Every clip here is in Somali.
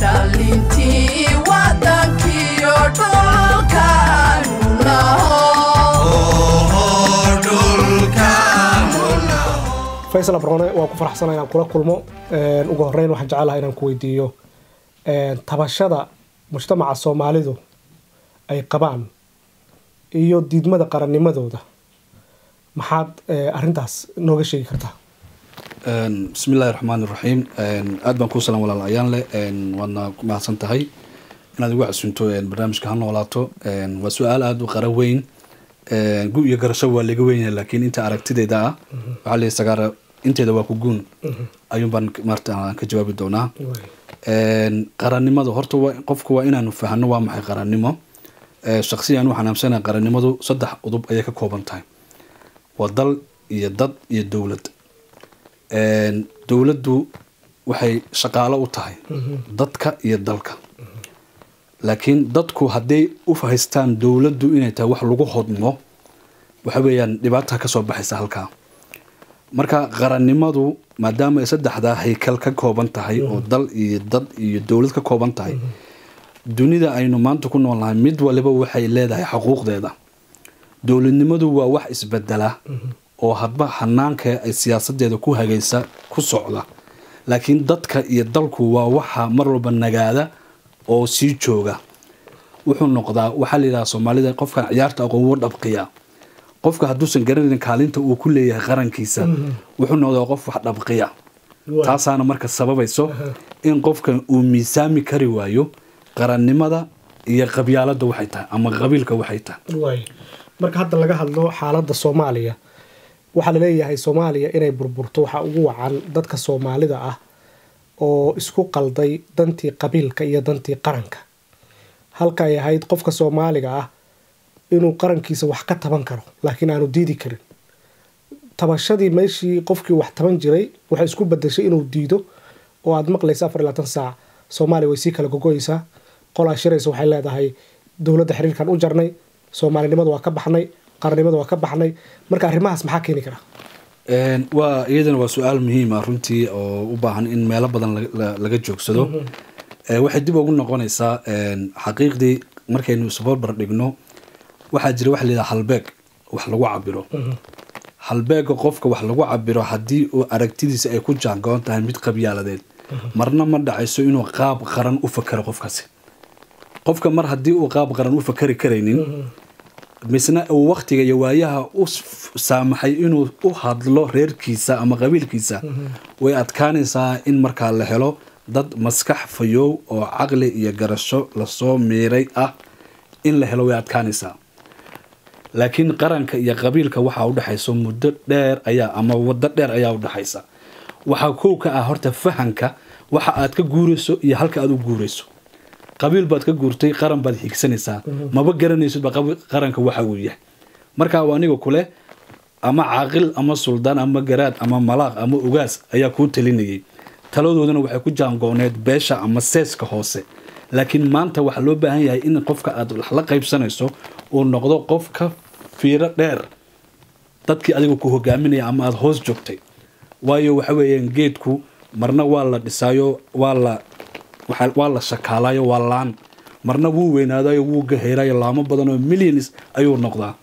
dhalintii wadankiyo dhulkaanu naho faysal abrone waa ku faraxsana inaan kula kulmo. Ugu horeyn waxaan jecelaha inaan ku weydiiyo tabashada mujtamaca soomaalidu ay qabaan iyo diidmada qarannimadooda maxaad arintaas nooga sheegi kartaa bismi illaahi raxmaan iraxiim aad baan kuu salaan walaal ayaan leh. Waadna ku mahadsan tahay. Inaad igu casunto barnaamijka ha noolaato. Waa su'aal aada u qara weyn. Gu iyo garasho waa laga weynyahay laakiin inta aragtideyda ah waxaa la sagaara inteeda waa ku guun. Ayuun baan maarta ka jawaabi doonaa. Qarannimada horta qofku waa inaanu fahano waa maxay qarannimo shaksiyan waxaan aamsanahay qarannimadu saddex udub ayay ka kooban tahay. Waa dal iyo dad iyo dowlad dowladdu waxay shaqaalo u tahay dadka iyo dalka. Laakiin dadku hadday u haystaan dowladdu inay tahay wax lagu hodmo waxa weeyaan dhibaata ka soo baxaysa halkaa. Marka qarannimadu maadaama ay saddexdaa haykal ka kooban tahay oo dal iyo dad iyo dowlad ka kooban tahay dunida aynu maanta ku noolnahay mid waliba waxay leedahay xuquuqdeeda dowladnimadu waa wax isbedela oo hadba hanaanka ay siyaasadeeda ku hagaysa ku socda. Laakiin dadka iyo dalku waa waxa mar walba nagaada oo sii jooga. Wuxuu noqdaa waxaa la yidhaha soomaalida qofkan ciyaarta aqoon wuu dhabqiya. Qofka hadduusan garanayn kaalinta uu ku leeyahay qarankiisa wuxuu noqdaa qof wax dhabqiya. Taasaana marka sababayso in qofkan uu miisaami kari waayo qarannimada iyo qabyaalada waxay tahay ama qabiilka waxay tahay. Marka hadda laga hadlo xaaladda soomaaliya waxaa la leeyahay soomaaliya inay burburto waxaa ugu wacan dadka soomaalida ah oo isku qalday dantii qabiilka iyo dantii qaranka. Halka ay ahayd qofka soomaaliga ah inuu qarankiisa wax ka taban karo laakiin aanu diidi karin. Tabashadii meeshii qofkii wax taban jiray waxay isku badashay inuu diido oo aada maqlaysa afar labaatan saac. Soomaaliya way sii kala gogoysaa qolaa shiraysa waxay leedahay dowladda xiriirkan u jarnay soomaalinimada waa ka baxnay qarannimada waa ka baxnay. Marka arrimahaas maxaa keeni kara? Waa iyadana waa su'aal muhiim ah runtii oo u baahan in meelo badan laga joogsado. Waxay dib ugu noqonaysaa xaqiiqdii markaynu isbarbar dhigno waxaa jira waxa layidhaha halbeeg wax lagu cabiro halbeega qofka wax lagu cabiro haddii uu aragtidiisa ay ku jaangoon tahay mid qabyaaladeed marna ma dhacayso inuu qaab qaran u fakero qofkaasi. Qofka mar haddii uu qaab qaran u fakari karaynin misna uu waktiga iyo waayaha u saamaxay inuu u hadlo reerkiisa ama qabiilkiisa way adkaanaysaa in markaa la helo dad maskax fayoow oo caqli iyo garasho la soo miiray ah in la helo way adkaanaysaa. Laakiin qaranka iyo qabiilka waxaa udhexayso muddo dheer ayaa ama wado dheer ayaa udhexaysa waxaa kow ka ah horta fahanka waxa aad ka guurayso iyo halka aad u guurayso qabiil baad ka guurtay qaran baad higsanaysaa maba garanaysidba qaranka waxa uu yahay. Markaa waa aniga kule ama caaqil ama suldaan ama garaad ama malaaq ama ugaas ayaa kuu talinayay taladoodana waxay ku jaangooneed beesha ama seeska hoose. Laakiin maanta waxaa loo baahan yahay in qofka aad wax la qaybsanayso uu noqdo qof ka fiiro dheer. Dadkii adiga ku hogaaminaya ama aada hoos joogtay. Waayo waxa weeyaan geedku marna waa la dhisaayo waa la waa la shakaalayo waa laan. Marna wuu weynaadayo wuu gaheerayo laamo badan oo millions ayuu noqdaa.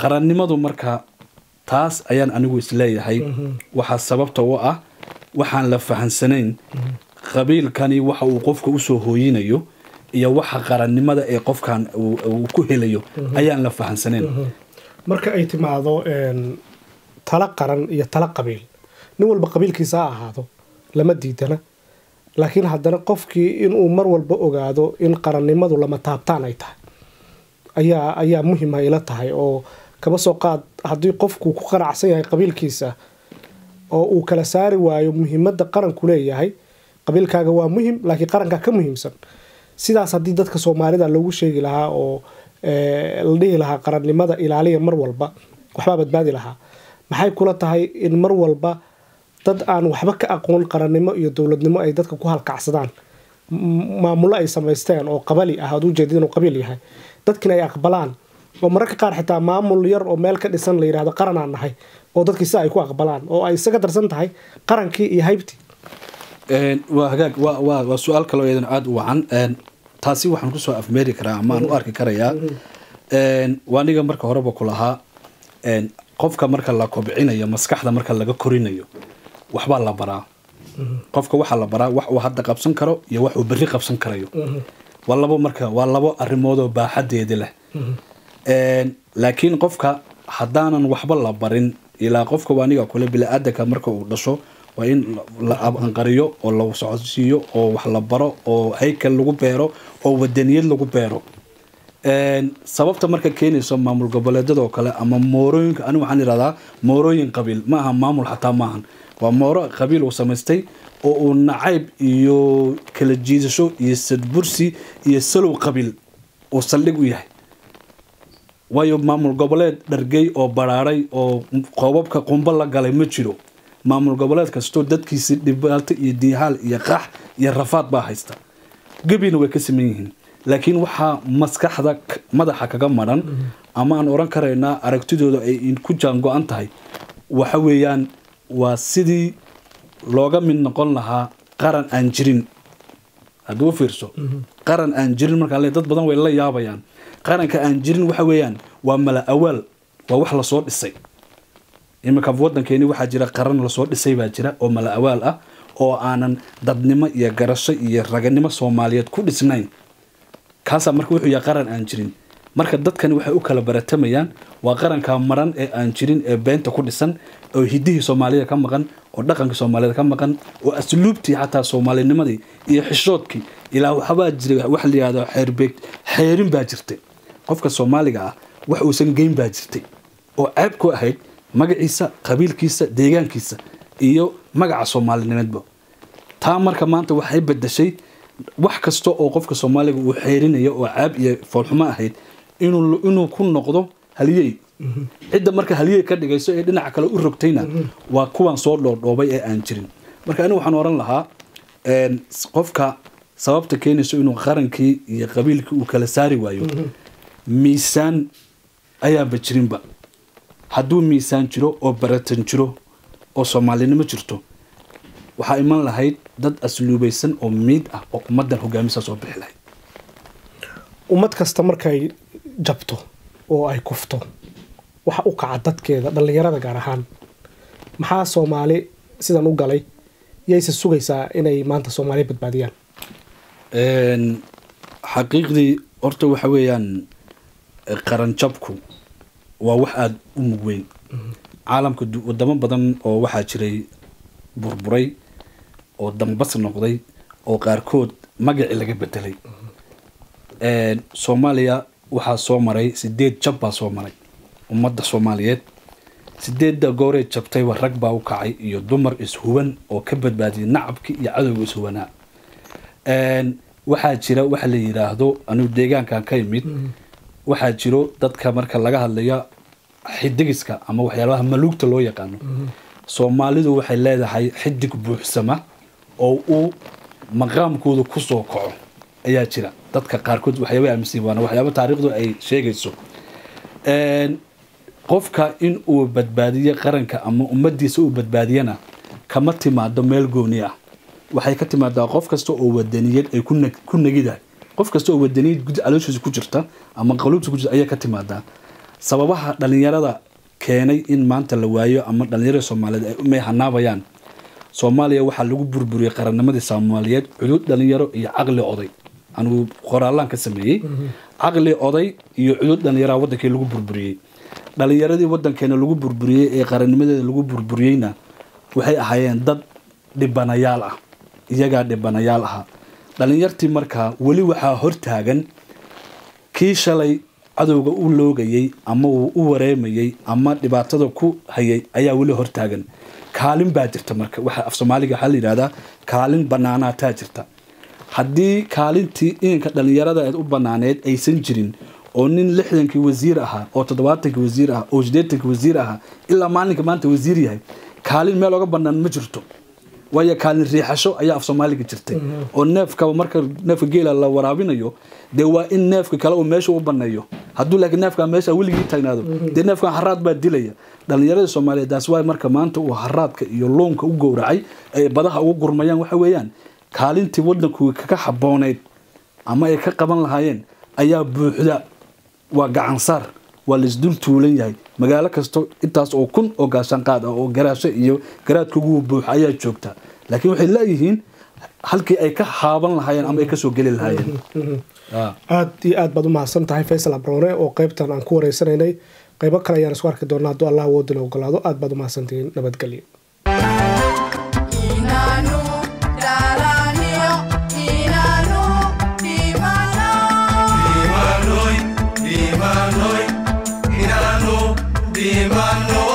Qarannimadu marka taas ayaan anigu is leeyahay waxaa sababta u ah waxaan la fahansanayn qabiilkani waxa uu qofka u soo hooyinayo iyo waxa qarannimada ee qofkan uu ku helayo ayaan la fahansanayn. Marka ay timaado tala qaran iyo tala qabiil. Nin walba qabiilkiisa ha ahaado lama diidana laakiin haddana qofkii inuu mar walba ogaado in qarannimadu lama taabtaan ay tahay. Ayaa ayaa muhima ila tahay oo kaba soo qaad haddii qofku ku qanacsan yahay qabiilkiisa oo uu kala saari waayo muhiimadda qaranku leeyahay qabiilkaaga waa muhiim laakiin qarankaa ka muhiimsan. Sidaas haddii dadka soomaalida loogu sheegi lahaa oo la dhihi lahaa qarannimada ilaaliya mar walba waxbaa badbaadi lahaa. Maxay kula tahay in mar walba dad aan waxba ka aqoon qarannimo iyo dowladnimo ay dadka ku halkacsadaan maamulo ay samaysteen oo qabali ah aad ujeedid inuu qabiil yahay. Dadkina ay aqbalaan. Oo mararka qaar xitaa maamul yar oo meel ka dhisan la yidhahdo qaranaan nahay oo dadkii si ay ku aqbalaan oo ay isaga darsan tahay qarankii iyo haybtii. Waa hagaag waa su'aal kaloo iyadana aada u wacan. Taasi waxaan ku soo afmeeri karaa ama aan u arki karayaa. Waa aniga marka horeba ku qofka marka la kobcinayo maskaxda marka laga korinayo waxbaa la baraa. Qofka waxaa la baraa wax uu hadda qabsan karo iyo wax uu berri qabsan karayo. Waa labo marka waa labo arrimoodoo baaxadeedi leh. Laakiin qofka haddaanan waxba la barin ilaa qofka waa aniga kule bili-aadanka marka uu dhasho waa in la anqariyo oo la socodsiiyo oo wax la baro oo haykal lagu beero oo wadaniyad lagu beero. Sababta marka keenayso maamul goboleedyadoo kale ama moorooyinka anigu waxaan ihahdaa moorooyin qabiil. Ma aha maamul xataa maahan waa mooro qabiil uu samaystay oo uu nacayb iyo kala jiidasho iyo sadbursi iyo salow qabiil uu saldhig u yahay. Waayo maamul goboleed dhargey oo baraaray oo qoobabka qumbo la galay ma jiro. Maamul goboleed kastoo dadkiisi dhibaato iyo diihaal iyo qax iyo rafaad baa haysta. Gebina way ka saman yihiin laakiin waxaa maskaxda madaxa kaga maran ama aan oran karaynaa aragtidooda ay ku jaango-an tahay waxa weeyaan waa sidii looga mid noqon lahaa qaran aan jirin. Haddii u fiirso qaran aan jirin markaa le dad badan way la yaabayaan. Qaranka aan jirin waxa weeyaan waa mala awaal waa wax la soo dhisay. Iminka wadankeeni waxaa jira qaran la soo dhisay baa jira oo mala awaal ah oo aanan dadnimo iyo garasho iyo raganimo soomaaliyeed ku dhisnayn. Kaasaa marka wuxuu yahay qaran aan jirin marka dadkani waxay u kala baratamayaan waa qaranka maran ee aan jirin ee beenta ku dhisan oo hidihii soomaalida ka maqan oo dhaqankii soomaalida ka maqan oo asluubtii xataa soomaalinimadii iyo xishoodkii ilaa waxbaa jira wax la yihahdo xeerbeeg xeerin baa jirtay. Qofka soomaaliga ah wax uusan geyn baa jirtay oo ceeb ku ahayd magaciisa qabiilkiisa deegaankiisa iyo magaca soomaalinimeedba taa marka maanta waxay bedeshay wax kasta oo qofka soomaaliga uu xeerinayo oo caab iyo foolxumo ahayd inuu inuu ku noqdo haliyey. Cidda marka haliyey ka dhigayso ee dhinaca kale u rogtayna waa kuwan soo dhoodhoobay ee aan jirin. Marka anigu waxaan oran lahaa qofka sababta keenayso inuu qarankii iyo qabiilkii uu kala saari waayo miisaan ayaanba jirinba. Hadduu miisaan jiro oo baratan jiro oo soomaalinimo jirto waxaa iman lahayd dad asluubaysan oo miid ah oo ummadan hogaamisa soo bixi lahayd. Ummad kasta markay jabto oo ay kufto. Waxa u kaca dadkeeda dhallinyarada gaar ahaan. Maxaa soomaali sidan u galay? Yayse sugaysaa inay maanta soomaaliya badbaadiyaan. Xaqiiqdii horta waxa weeyaan eh, qaranjabku waa wax aada u mug weyn. Caalamka wadamo badan oo waxaa jiray burburay oo dambas noqday oo qaarkood magacii laga bedelay. Soomaaliya waxaa soo maray sideed jab baa soo maray ummadda soomaaliyeed. Sideedda gooree jabtayba rag baa u kacay iyo dumar ishuwan oo ka badbaadiyay nacabkii iyo cadowga ishuwanaa Een, waxaa jira waxa la yidhaahdo anigu deegaankan ka imid waxaa jiro dadka marka laga hadlayo xidigiska ama waxyaabaha maluugta loo yaqaano. Soomaalidu waxay leedahay xidig buuxsama oo uu maqaamkooda ku soo kaco ayaa jira. Dadka qaarkood waxyaaba aaminsan waana waxyaaba taariikhdu ay sheegayso. Qofka in uu badbaadiyo qaranka ama ummadiisa uu badbaadiyana kama timaado meel gooni ah. Waxay ka timaadaa qof kasta oo wadaniyad ay ku nagidahay qof kasta oo wadaniyad calooshiisa ku jirta ama qaluubta ku jirta ayaa ka timaadaa sababaha dhalinyarada keenay in maanta la waayo ama dhalinyarada soomaaliyeed ay umay hanaabayaan soomaaliya waxaa lagu burburiyey qarannimadii soomaaliyeed cudud dhalinyaro iyo caqli oday anigu qoraalaan ka sameeyey. Caqli oday iyo cudud dhalinyaraha wadankii lagu burburiyey. Dhalinyaradii wadankeena lagu burburiyey ee qarannimadeeda lagu burburiyeyna waxay ahaayeen dad dhibanayaal ah iyagaa dhibanayaal ahaa. Dhalinyartii markaa weli waxaa hortaagan kii shalay cadowga u loogayey ama uu u wareemayey ama dhibaatada ku hayay ayaa weli hortaagan kaalin baa jirta marka waxa af soomaaliga waxaa la yidhahdaa kaalin banaanaataa jirta haddii kaalintii inanka dhalinyarada eed u banaaneed aysan jirin oo nin lixdankii wasiir ahaa oo toddobaatankii wasiir ahaa oo sideetankii wasiir ahaa ilaa maalinka maanta wasiir yahay kaalin meel oga banaan ma jirto. Waayo kaalin riixasho ayaa af soomaaliga jirtay. Oo neefkaba marka neefka geela la waraabinayo dee waa in neefka kale uu meesha u baneeyo hadduu laakiin neefkaa meesha weligii taagnaado dee neefkan haraad baa dilaya. Dhallinyarada soomaaliyeed taas waa marka maanta uu haraadka iyo loonka u gowracay ay badaha ugu gurmayaan waxa weeyaan kaalintii wadanku kaga habooneyd ama ay ka qaban lahaayeen ayaa buuxda. Waa gacansaar waa laisdul tuulan yahay. Magaalo kasto intaas oo kun oo gaashaanqaad ah oo garaasho iyo garaadkugu buux ayaa joogta. Laakiin waxay leeyihiin halkii ay ka haaban lahaayeen ama ay ka soo geli lahaayeen. Ah. aad iyo aad baad u mahadsan tahay faysal abroone oo qaybtan aan ku wareysanaynay. Qaybo kale ayaan isku arki doonaa. Hadduu allah awoodila ogolaado aad baad u mahadsantihiin nabadgelyo llevarnos.